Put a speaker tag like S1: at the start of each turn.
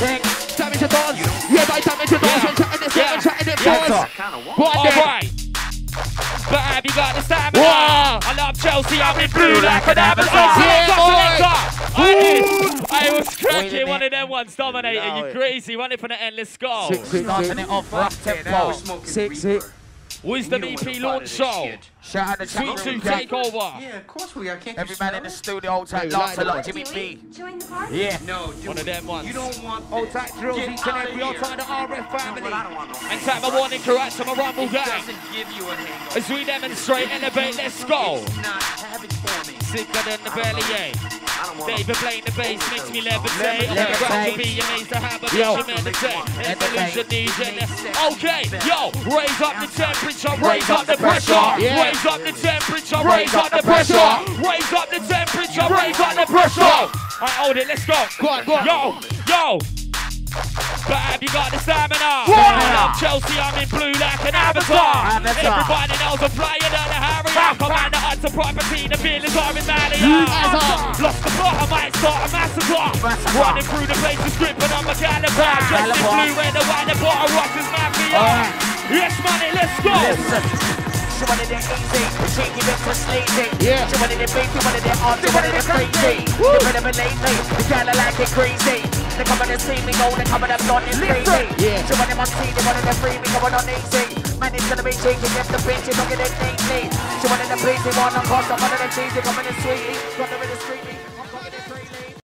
S1: Thing.
S2: Damage to dance. Yeah, by damage to dance. When chatting this,
S3: Yeah.
S2: when chatting it
S3: Yeah.
S2: dance.
S4: Kind of
S2: Go on
S3: All
S2: then.
S3: right. But have you got the stamina?
S2: Wow.
S3: I love Chelsea, I'm in blue like an avatar.
S2: Yeah,
S3: Selector, selector. I, I was cracking one of them ones dominating.
S1: Allow
S3: You
S1: it.
S3: crazy, running for the endless skull.
S2: Six, six,
S1: Starting
S2: six.
S1: it off Roughtempo.
S2: Six, six.
S3: Wisdom
S4: You know
S3: EP launch show.
S4: shit.
S1: Shout out to
S3: Sweet
S1: chat
S3: Two
S1: room, Jack.
S3: takeover.
S4: Yeah, of course we are. Can't
S1: Every
S4: you
S1: man in the
S4: smell?
S1: studio, old tight
S2: Hey,
S1: Lance a
S2: like
S1: lot. Jimmy B.
S5: Join the party?
S1: Yeah.
S4: it? No, do
S3: One of
S4: it.
S3: them ones.
S4: You don't want
S2: Old
S4: this.
S2: tight drills
S4: Get
S2: each and
S4: outta
S2: every old
S4: here.
S2: time the RF family.
S4: Well, I don't want no
S3: And time a warning crew out to my rumble
S4: It
S3: gang.
S4: doesn't give you a hangover.
S3: As we demonstrate, elevate, let's go.
S4: It's not have it for me.
S3: Sicker than the belly, yeah.
S4: I don't want
S3: David playing the bass makes me levitate. I'm
S1: Levitate.
S3: proud to be amazed to have a
S2: Yo.
S3: bitch meditate. Evolution DJ. Okay, yo, raise up the temperature, raise up the pressure. Raise up the temperature, raise up the pressure. Raise up the temperature, raise up the pressure. Alright, hold it, let's go.
S2: Go on, go on.
S3: Yo, yo. But have you got the stamina? I love Chelsea, I'm in blue like an avatar.
S1: Avatar.
S3: Everybody knows I'm flyer than a Harrier. Commander Hudson property, the feelings are in.
S2: Avatar.
S3: Lost the plot, I might start a massacre.
S1: Massacre.
S3: Running through the place with gripping on my caliber. Ah, Dressed in
S1: Caliber.
S3: blue, red, and white, and bottom rockers, mafia.
S1: Alright.
S3: Yes, money, let's go.
S1: Listen. She wanted it easy, she it to sleazy.
S2: Yeah.
S1: She wanted it she wanted it hard, she wanted it crazy. The rhythm and lately, the girl I like it crazy. They come and see me go, they come and is crazy.
S2: Yeah.
S1: She wanted my tea, they wanted to free me, going on easy. Man, it's gonna be cheeky, if the bitch is looking at it neatly. She wanted the pleasy one, of course, I wanted the cheesy, coming in sweetly. Got the rhythm street